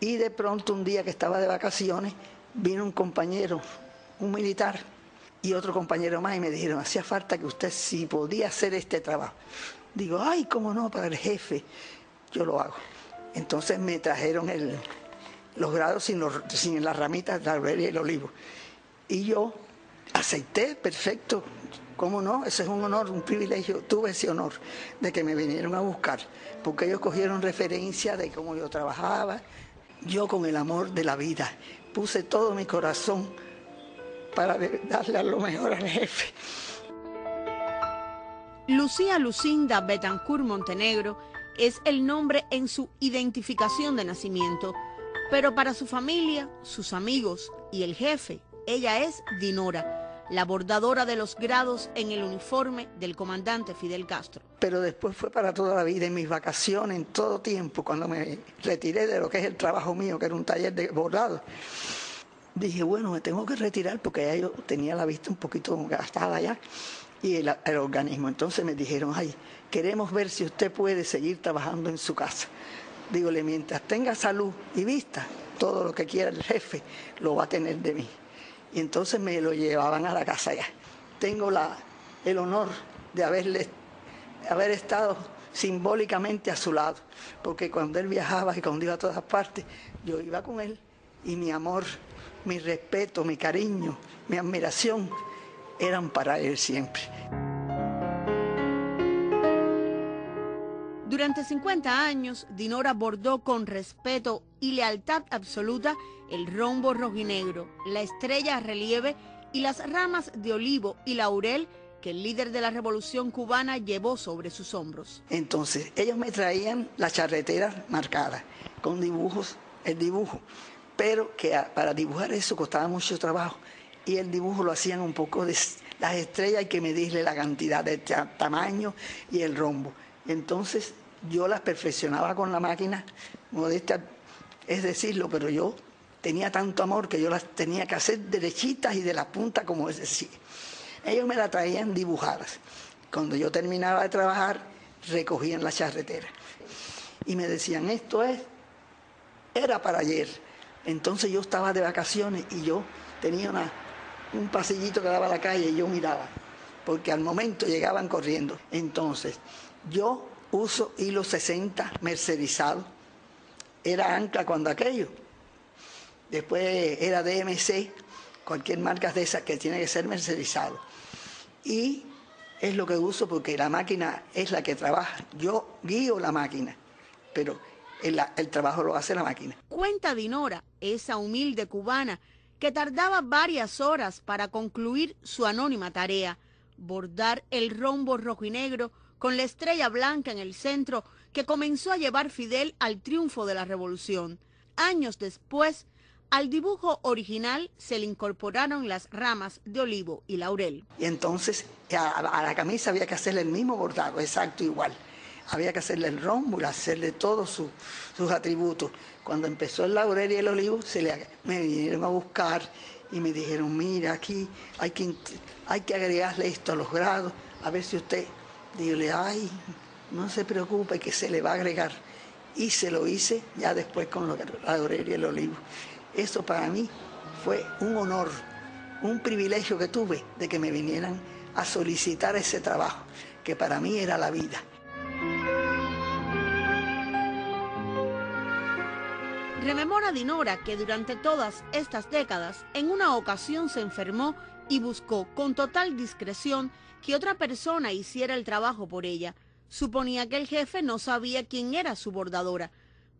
Y de pronto un día que estaba de vacaciones, vino un compañero, un militar, y otro compañero más, y me dijeron, hacía falta que usted si podía hacer este trabajo. Digo, ay, cómo no, para el jefe, yo lo hago. Entonces me trajeron el, los grados sin, los, sin las ramitas laurel y el olivo. Y yo acepté, perfecto, ¿cómo no? Ese es un honor, un privilegio. Tuve ese honor de que me vinieron a buscar, porque ellos cogieron referencia de cómo yo trabajaba. Yo con el amor de la vida puse todo mi corazón para darle lo mejor al jefe. Lucía Lucinda Betancourt Montenegro es el nombre en su identificación de nacimiento, pero para su familia, sus amigos y el jefe, ella es Dinora, la bordadora de los grados en el uniforme del comandante Fidel Castro. Pero después fue para toda la vida, en mis vacaciones, en todo tiempo, cuando me retiré de lo que es el trabajo mío, que era un taller de bordado dije, bueno, me tengo que retirar porque ya yo tenía la vista un poquito gastada ya y el, organismo. Entonces me dijeron, ay, queremos ver si usted puede seguir trabajando en su casa. Dígole, mientras tenga salud y vista, todo lo que quiera el jefe lo va a tener de mí. Y entonces me lo llevaban a la casa ya. Tengo la, el honor de haberle, haber estado simbólicamente a su lado, porque cuando él viajaba y cuando iba a todas partes, yo iba con él y mi amor mi respeto, mi cariño, mi admiración eran para él siempre. Durante 50 años, Dinora bordó con respeto y lealtad absoluta el rombo rojinegro, la estrella a relieve y las ramas de olivo y laurel que el líder de la revolución cubana llevó sobre sus hombros. Entonces, ellos me traían la charretera marcada, con dibujos, el dibujo pero que para dibujar eso costaba mucho trabajo y el dibujo lo hacían un poco de las estrellas, hay que medirle la cantidad de tamaño y el rombo. Entonces yo las perfeccionaba con la máquina, modesta es decirlo, pero yo tenía tanto amor que yo las tenía que hacer derechitas y de la punta como es decir. Ellos me la traían dibujadas. Cuando yo terminaba de trabajar, recogían la charretera. Y me decían, esto es, era para ayer entonces yo estaba de vacaciones y yo tenía un pasillito que daba a la calle y yo miraba, porque al momento llegaban corriendo. Entonces, yo uso hilo 60 mercerizado. Era ancla cuando aquello. Después era DMC, cualquier marca de esas que tiene que ser mercerizado. Y es lo que uso porque la máquina es la que trabaja. Yo guío la máquina, pero el, trabajo lo hace la máquina. Cuenta Dinora, esa humilde cubana, que tardaba varias horas para concluir su anónima tarea, bordar el rombo rojo y negro con la estrella blanca en el centro que comenzó a llevar Fidel al triunfo de la revolución. Años después, al dibujo original se le incorporaron las ramas de olivo y laurel. Y entonces a la camisa había que hacerle el mismo bordado, exacto igual había que hacerle el rombo y hacerle todos sus atributos. Cuando empezó el laurel y el olivo, se le, me vinieron a buscar y me dijeron, mira, aquí hay que, hay que agregarle esto a los grados, a ver si usted, dile, ay, no se preocupe que se le va a agregar. Y se lo hice ya después con el laurel y el olivo. Eso para mí fue un honor, un privilegio que tuve de que me vinieran a solicitar ese trabajo, que para mí era la vida. Rememora Dinora que durante todas estas décadas en una ocasión se enfermó y buscó con total discreción que otra persona hiciera el trabajo por ella. Suponía que el jefe no sabía quién era su bordadora,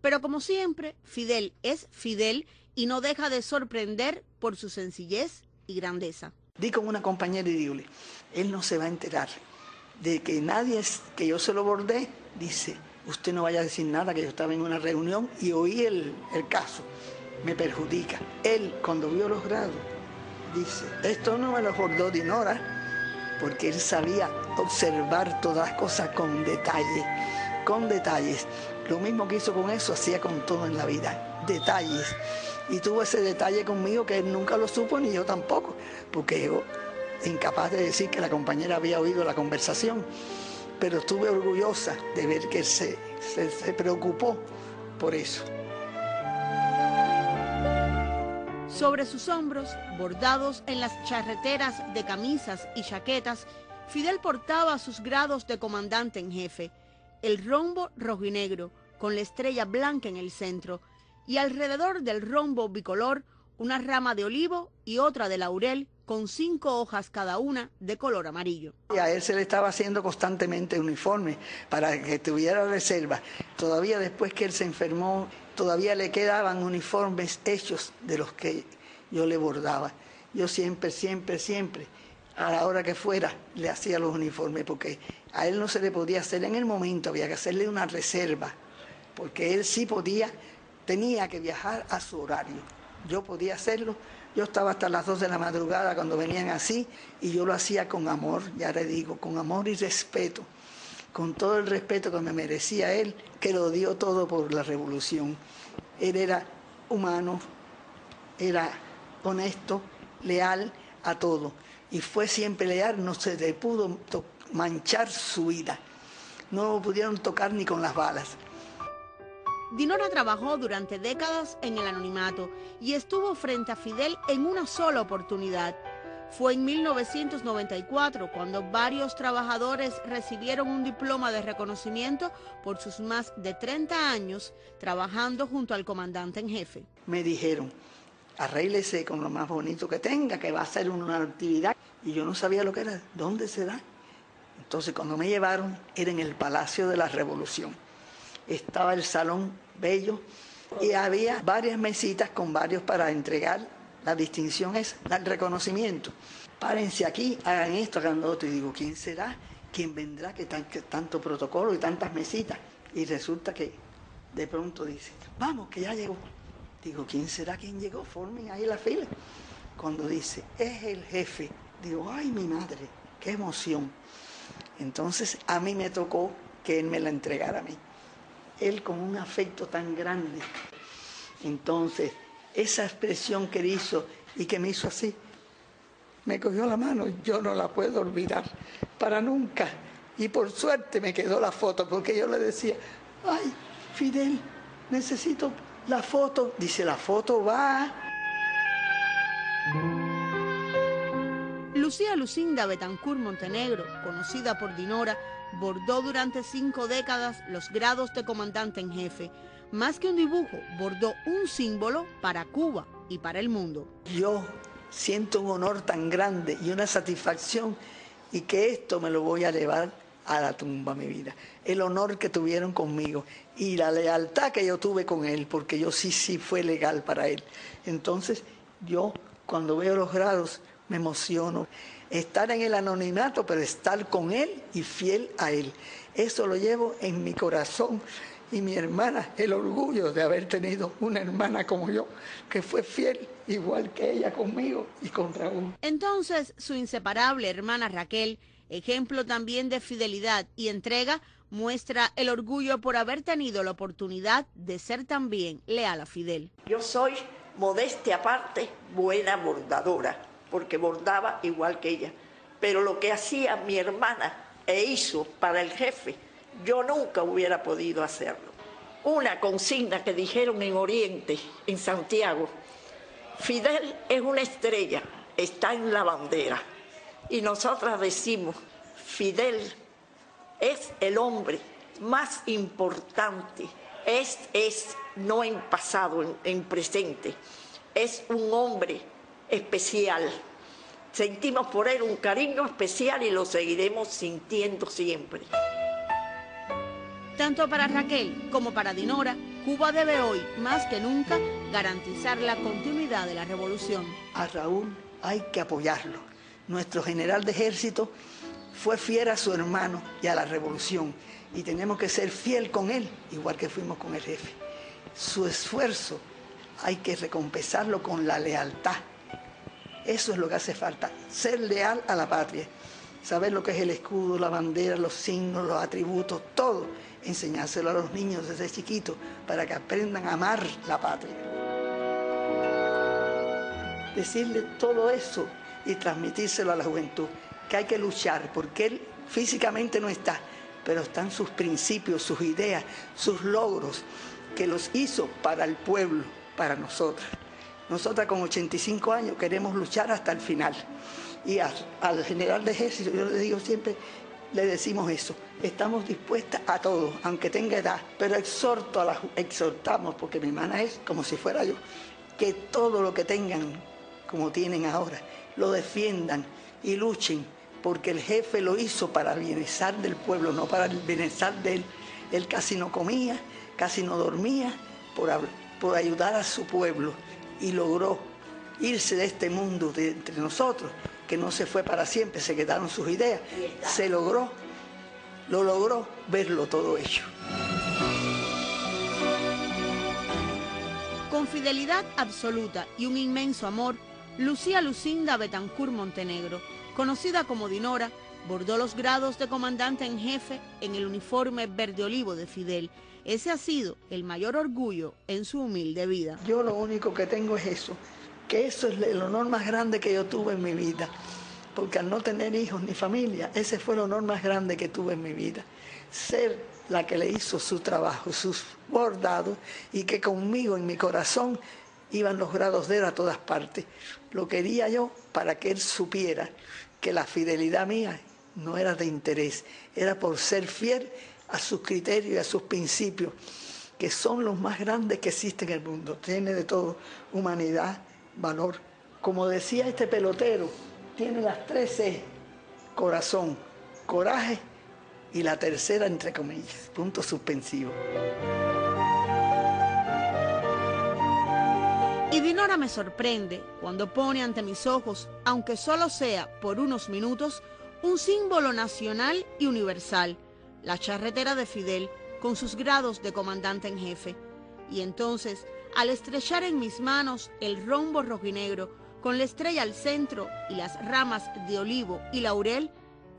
pero como siempre, Fidel es Fidel y no deja de sorprender por su sencillez y grandeza. Di con una compañera y dile, él no se va a enterar de que nadie es que yo se lo bordé, dice, usted no vaya a decir nada, que yo estaba en una reunión y oí el, caso, me perjudica. Él, cuando vio los grados, dice, esto no me lo bordó Dinora, porque él sabía observar todas las cosas con detalle, con detalles. Lo mismo que hizo con eso, hacía con todo en la vida, detalles. Y tuvo ese detalle conmigo que él nunca lo supo, ni yo tampoco, porque yo, incapaz de decir que la compañera había oído la conversación, pero estuve orgullosa de ver que se, se, preocupó por eso. Sobre sus hombros, bordados en las charreteras de camisas y chaquetas, Fidel portaba sus grados de comandante en jefe, el rombo rojo y negro, con la estrella blanca en el centro, y alrededor del rombo bicolor una rama de olivo y otra de laurel con cinco hojas cada una de color amarillo. Y a él se le estaba haciendo constantemente uniforme para que tuviera reserva. Todavía después que él se enfermó, todavía le quedaban uniformes hechos de los que yo le bordaba. Yo siempre, siempre, siempre, a la hora que fuera, le hacía los uniformes, porque a él no se le podía hacer en el momento, había que hacerle una reserva, porque él sí podía, tenía que viajar a su horario. Yo podía hacerlo, yo estaba hasta las dos de la madrugada cuando venían así, y yo lo hacía con amor, ya le digo, con amor y respeto, con todo el respeto que me merecía él, que lo dio todo por la revolución. Él era humano, era honesto, leal a todo. Y fue siempre leal, no se le pudo manchar su vida. No lo pudieron tocar ni con las balas. Dinora trabajó durante décadas en el anonimato y estuvo frente a Fidel en una sola oportunidad. Fue en 1994 cuando varios trabajadores recibieron un diploma de reconocimiento por sus más de 30 años trabajando junto al comandante en jefe. Me dijeron, arréglese con lo más bonito que tenga, que va a ser una actividad. Y yo no sabía lo que era, ¿dónde será? Entonces cuando me llevaron era en el Palacio de la Revolución. Estaba el salón bello y había varias mesitas con varios para entregar la distinción es el reconocimiento. Párense aquí, hagan esto, hagan lo otro. Y digo, ¿quién será? ¿Quién vendrá? Que, tanto protocolo y tantas mesitas. Y resulta que de pronto dice, vamos, que ya llegó. Digo, ¿quién será quien llegó? Formen ahí la fila. Cuando dice, es el jefe. Digo, ay, mi madre, qué emoción. Entonces a mí me tocó que él me la entregara a mí. Él con un afecto tan grande. Entonces, esa expresión que hizo y que me hizo así, me cogió la mano, yo no la puedo olvidar para nunca. Y por suerte me quedó la foto, porque yo le decía, ay, Fidel, necesito la foto. Dice, la foto va. Lucía Lucinda Betancourt Montenegro, conocida por Dinora, bordó durante cinco décadas los grados de comandante en jefe más que un dibujo, bordó un símbolo para Cuba y para el mundo. Yo siento un honor tan grande y una satisfacción y que esto me lo voy a llevar a la tumba, mi vida. El honor que tuvieron conmigo y la lealtad que yo tuve con él, porque yo sí, sí fue legal para él. Entonces, yo cuando veo los grados me emociono. Estar en el anonimato, pero estar con él y fiel a él. Eso lo llevo en mi corazón y mi hermana el orgullo de haber tenido una hermana como yo, que fue fiel igual que ella conmigo y con Raúl. Entonces, su inseparable hermana Raquel, ejemplo también de fidelidad y entrega, muestra el orgullo por haber tenido la oportunidad de ser también leal a Fidel. Yo soy, modestia aparte, buena bordadora, porque bordaba igual que ella. Pero lo que hacía mi hermana e hizo para el jefe, yo nunca hubiera podido hacerlo. Una consigna que dijeron en Oriente, en Santiago, Fidel es una estrella, está en la bandera. Y nosotras decimos, Fidel es el hombre más importante, es, es no en pasado, en, en presente, es un hombre especial. Sentimos por él un cariño especial y lo seguiremos sintiendo siempre. Tanto para Raquel como para Dinora, Cuba debe hoy, más que nunca, garantizar la continuidad de la revolución. A Raúl hay que apoyarlo. Nuestro general de ejército fue fiel a su hermano y a la revolución y tenemos que ser fiel con él, igual que fuimos con el jefe. Su esfuerzo hay que recompensarlo con la lealtad. Eso es lo que hace falta, ser leal a la patria, saber lo que es el escudo, la bandera, los signos, los atributos, todo enseñárselo a los niños desde chiquitos para que aprendan a amar la patria. Decirle todo eso y transmitírselo a la juventud, que hay que luchar, porque él físicamente no está, pero están sus principios, sus ideas, sus logros, que los hizo para el pueblo, para nosotros. Nosotras con 85 años queremos luchar hasta el final. Y al general de ejército, yo le digo siempre, le decimos eso. Estamos dispuestas a todo, aunque tenga edad, pero exhorto a la, exhortamos, porque mi hermana es como si fuera yo, que todo lo que tengan, como tienen ahora, lo defiendan y luchen, porque el jefe lo hizo para el bienestar del pueblo, no para el bienestar de él. Él casi no comía, casi no dormía por, por ayudar a su pueblo y logró irse de este mundo de entre nosotros, que no se fue para siempre, se quedaron sus ideas. Se logró, lo logró verlo todo hecho. Con fidelidad absoluta y un inmenso amor, Lucía Lucinda Betancur Montenegro, conocida como Dinora, bordó los grados de comandante en jefe en el uniforme verde olivo de Fidel. Ese ha sido el mayor orgullo en su humilde vida. Yo lo único que tengo es eso, que eso es el honor más grande que yo tuve en mi vida, porque al no tener hijos ni familia, ese fue el honor más grande que tuve en mi vida, ser la que le hizo su trabajo, sus bordados, y que conmigo en mi corazón iban los grados de él a todas partes. Lo quería yo para que él supiera que la fidelidad mía no era de interés, era por ser fiel a sus criterios y a sus principios, que son los más grandes que existen en el mundo. Tiene de todo humanidad, valor. Como decía este pelotero, tiene las tres E, corazón, coraje y la tercera entre comillas, punto suspensivo. Y Dinora me sorprende cuando pone ante mis ojos, aunque solo sea por unos minutos, un símbolo nacional y universal, la charretera de Fidel, con sus grados de comandante en jefe. Y entonces, al estrechar en mis manos el rombo rojinegro, con la estrella al centro y las ramas de olivo y laurel,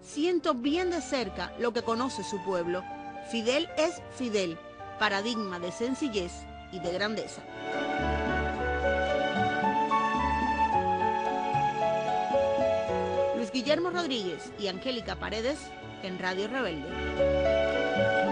siento bien de cerca lo que conoce su pueblo. Fidel es Fidel, paradigma de sencillez y de grandeza. Guillermo Rodríguez y Angélica Paredes en Radio Rebelde.